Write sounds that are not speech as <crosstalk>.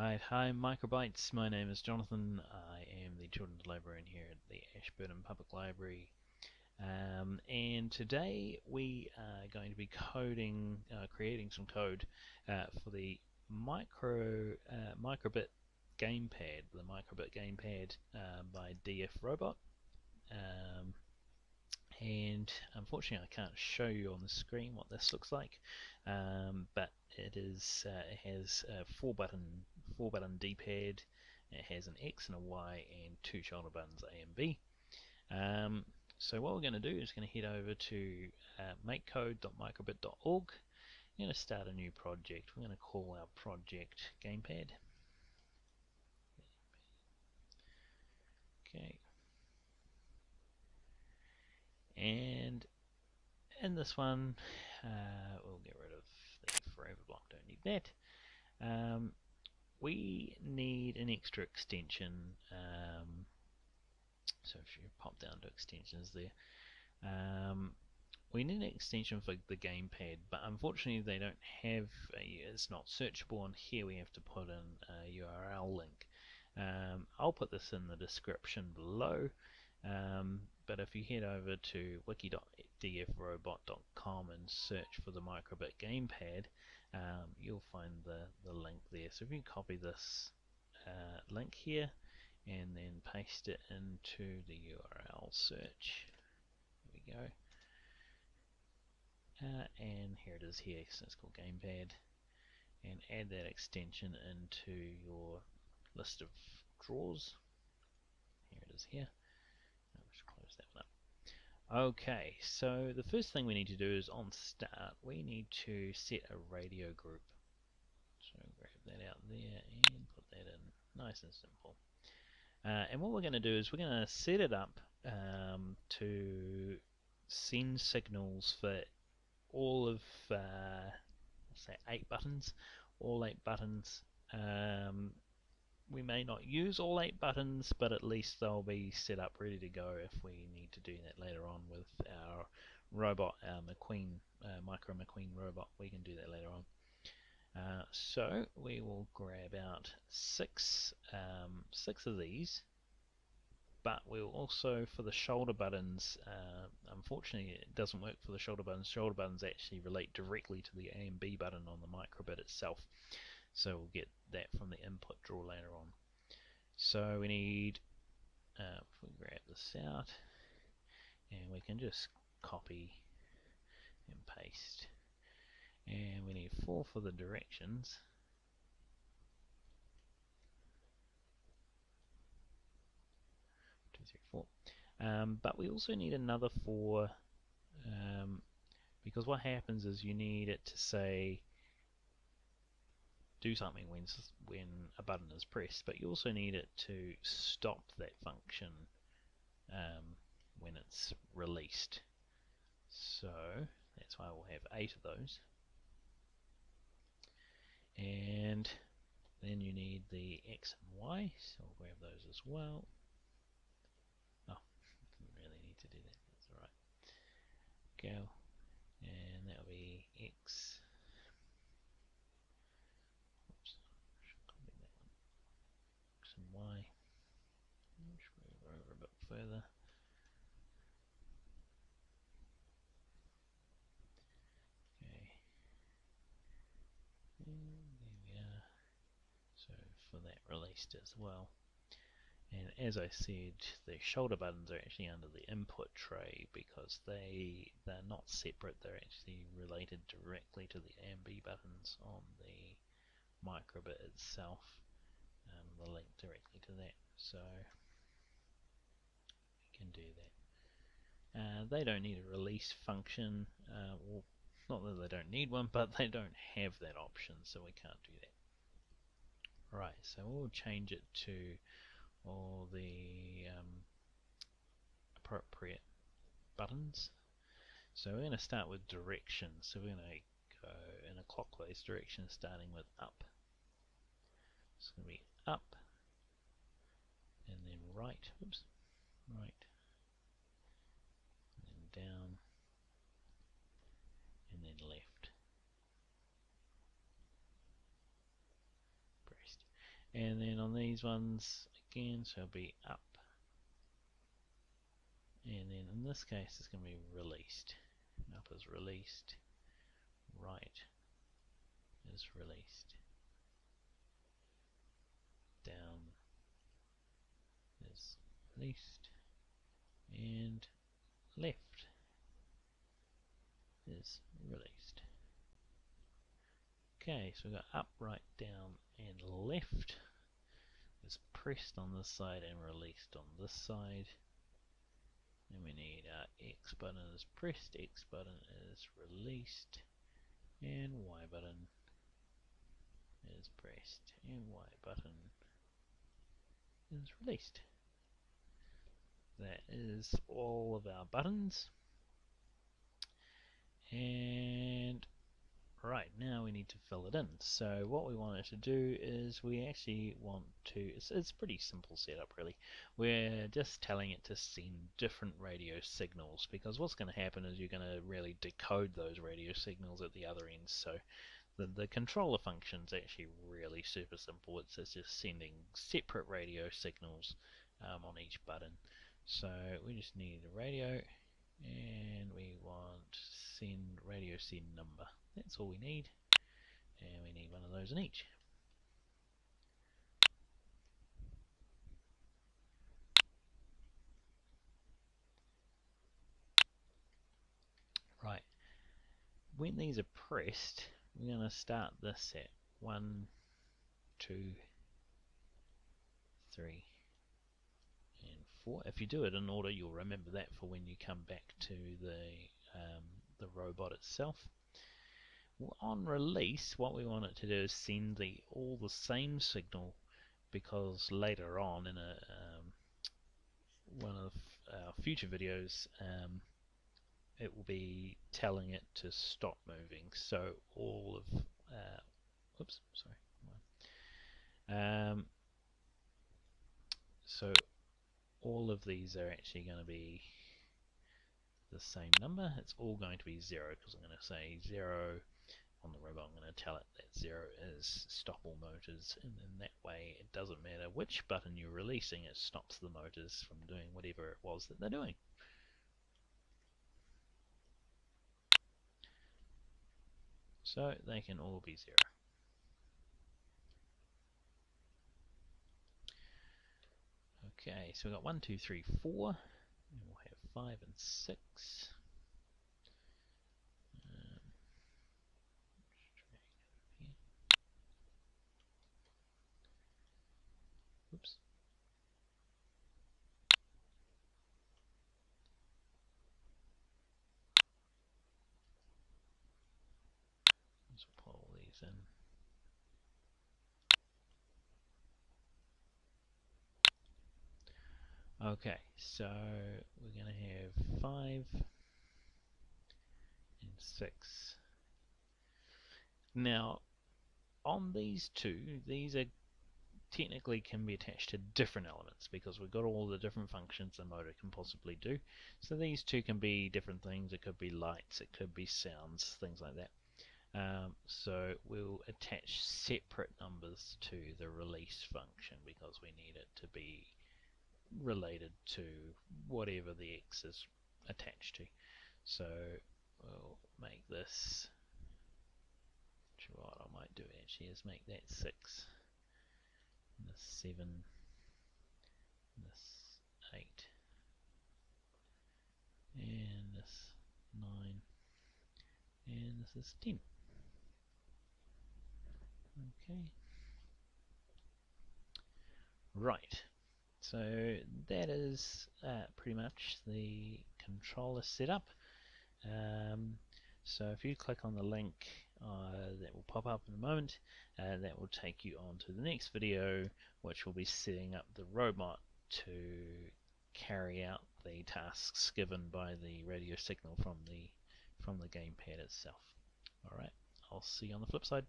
Hi Microbytes, my name is Jonathan. I am the Children's Librarian here at the Ashburton Public Library. Um, and today we are going to be coding, uh, creating some code uh, for the micro uh, microbit gamepad, the microbit gamepad uh, by DF Robot. Um, and unfortunately I can't show you on the screen what this looks like um, but it is uh, it has four button four button D-pad. It has an X and a Y and two shoulder buttons A and B. Um, so what we're going to do is going to head over to uh, makecode.microbit.org we're going to start a new project. We're going to call our project gamepad. Okay. And in this one uh, we'll get rid of the forever block. Don't need that. Um, we need an extra extension um, so if you pop down to extensions there um, we need an extension for the gamepad but unfortunately they don't have a, it's not searchable and here we have to put in a URL link. Um, I'll put this in the description below um, but if you head over to wiki.dfrobot.com and search for the microbit gamepad, um, you'll find the, the link there. So if you copy this uh, link here and then paste it into the URL search, there we go. Uh, and here it is here, so it's called gamepad. And add that extension into your list of drawers. Here it is here. Okay, so the first thing we need to do is on start, we need to set a radio group. So grab that out there and put that in nice and simple. Uh, and what we're going to do is we're going to set it up um, to send signals for all of, uh, say, eight buttons, all eight buttons um, we may not use all eight buttons, but at least they'll be set up ready to go if we need to do that later on with our robot, our Maqueen, uh, Micro Maqueen robot. We can do that later on. Uh, so we will grab out six, um, six of these, but we'll also, for the shoulder buttons, uh, unfortunately it doesn't work for the shoulder buttons. Shoulder buttons actually relate directly to the A and B button on the microbit itself. So we'll get that from the input draw later on. So we need, uh, if we grab this out, and we can just copy and paste. And we need four for the directions. Two, three, four. Um, but we also need another four um, because what happens is you need it to say do something when when a button is pressed, but you also need it to stop that function um, when it's released. So that's why we'll have eight of those. And then you need the X and Y, so we'll grab those as well. Oh, <laughs> didn't really need to do that, that's alright. Go, and that'll be X y. Let's move over a bit further. Okay. And there we are. So for that released as well. And as I said, the shoulder buttons are actually under the input tray because they they're not separate. They're actually related directly to the AMB buttons on the microbit itself um, the link directly to that so we can do that uh, they don't need a release function uh, not that they don't need one <laughs> but they don't have that option so we can't do that right so we'll change it to all the um, appropriate buttons. So we're going to start with direction so we're going to go in a clockwise direction starting with up. It's going to be up and then right, oops, right, and then down, and then left. Pressed. And then on these ones again so it'll be up. And then in this case it's going to be released. Up is released. Right is released. Down is released. And left is released okay so we've got up right down and left is pressed on this side and released on this side then we need our X button is pressed, X button is released, and Y button is pressed, and Y button is released. That is all of our buttons. And Right, now we need to fill it in. So what we wanted to do is we actually want to, it's, it's pretty simple setup really. We're just telling it to send different radio signals because what's going to happen is you're going to really decode those radio signals at the other end. So the, the controller function is actually really super simple. It's, it's just sending separate radio signals um, on each button. So we just need a radio and we want send radio send number. That's all we need. And we need one of those in each. Right. When these are pressed, we're going to start this at 1, 2, 3, and 4. If you do it in order, you'll remember that for when you come back to the, um, the robot itself on release, what we want it to do is send the all the same signal because later on in a um, one of our future videos, um, it will be telling it to stop moving. So all of, uh, oops, sorry. Um, so all of these are actually going to be the same number. It's all going to be zero because I'm going to say zero on the robot, I'm going to tell it that 0 is stop all motors, and then that way it doesn't matter which button you're releasing, it stops the motors from doing whatever it was that they're doing. So they can all be 0. Okay, so we've got 1, 2, 3, 4, and we'll have 5 and 6. Oops. Let's Okay, so we're going to have 5 and 6. Now, on these two, these are technically can be attached to different elements because we've got all the different functions a motor can possibly do. So these two can be different things. It could be lights, it could be sounds, things like that. Um, so we'll attach separate numbers to the release function because we need it to be related to whatever the X is attached to. So we'll make this, what I might do actually is make that 6 this 7, this 8, and this 9, and this is 10. Okay. Right. So that is uh, pretty much the controller setup. Um, so if you click on the link uh, that will pop up in a moment uh, that will take you on to the next video which will be setting up the robot to carry out the tasks given by the radio signal from the from the gamepad itself. Alright, I'll see you on the flip side.